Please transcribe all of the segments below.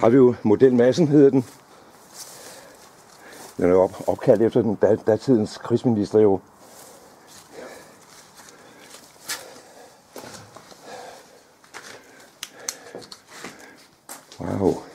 har vi jo modelmassen, hedder den. Den er jo op, opkaldt efter den dat, datidens krigsminister jo. Wow.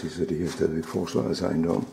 Faktisk er det her stadigvæk forsvarets ejendom.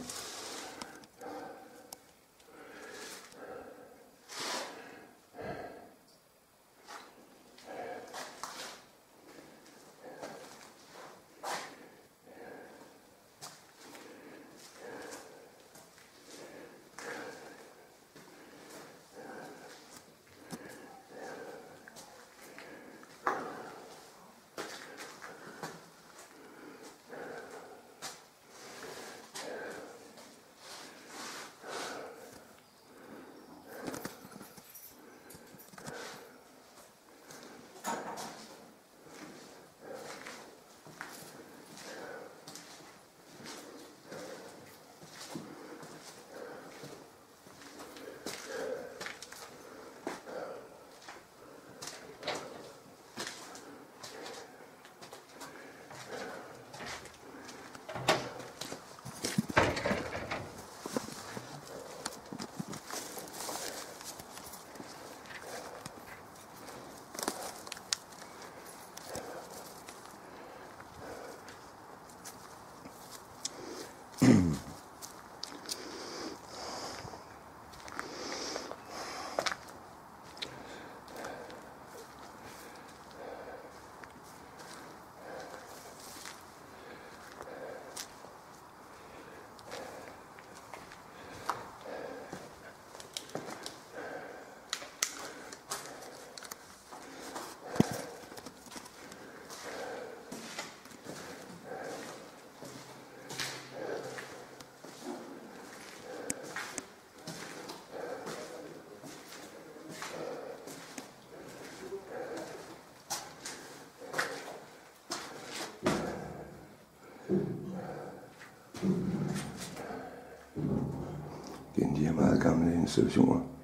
Igen, de her meget gamle institutioner.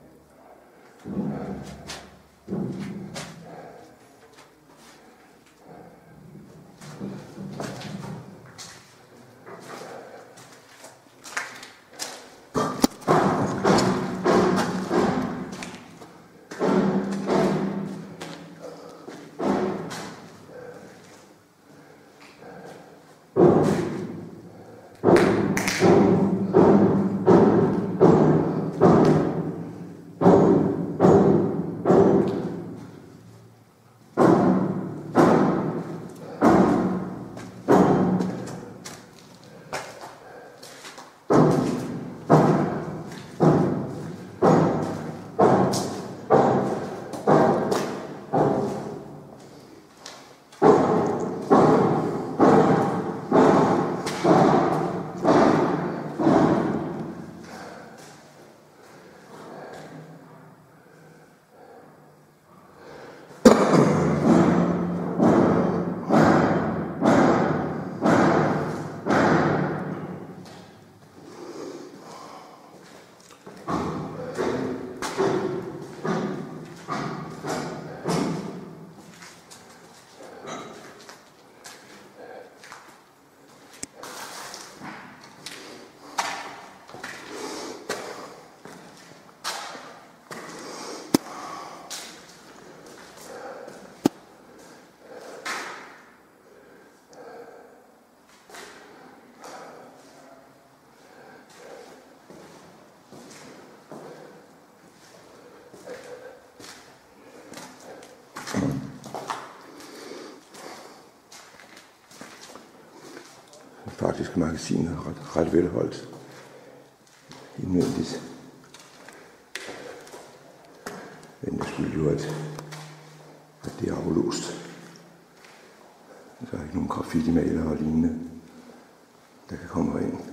Faktisk magasinet ret, ret velholdt indvendigt. Men det skyldes jo, at, at det er aflåst. Der er ikke nogen graffiti-malere og lignende, der kan komme herind.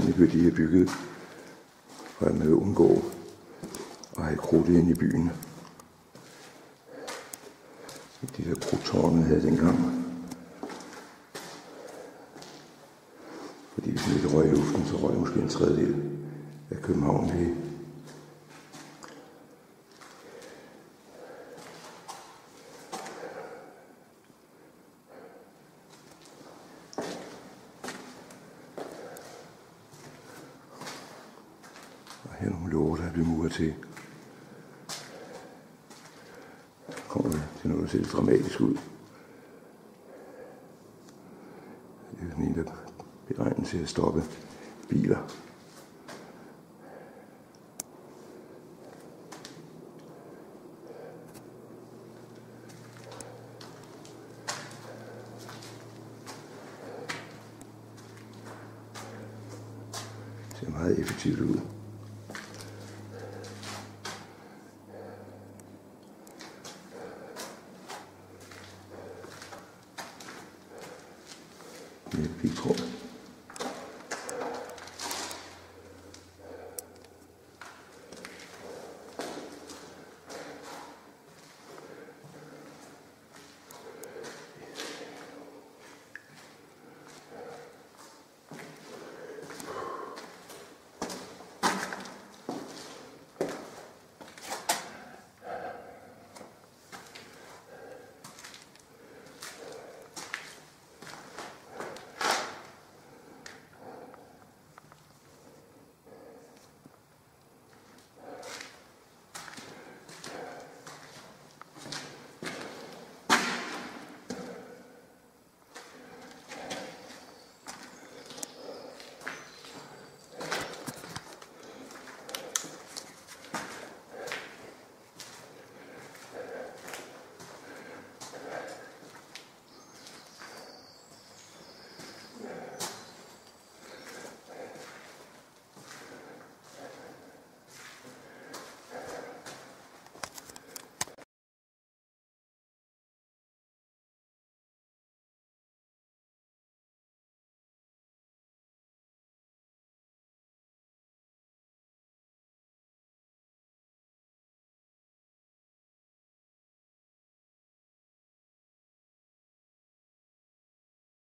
Oprindeligt blev de her bygget, for at man vil undgå at have krudt ind i byen. De der krudtårne havde dengang. Fordi hvis man ikke røg i luften, så røg måske en tredjedel af København væk. Og her er nogle uger til. Så kommer det til noget, der ser lidt dramatisk ud. Det er sådan en, der beregnet til at stoppe biler. Det ser meget effektivt ud. Det er pigtråd.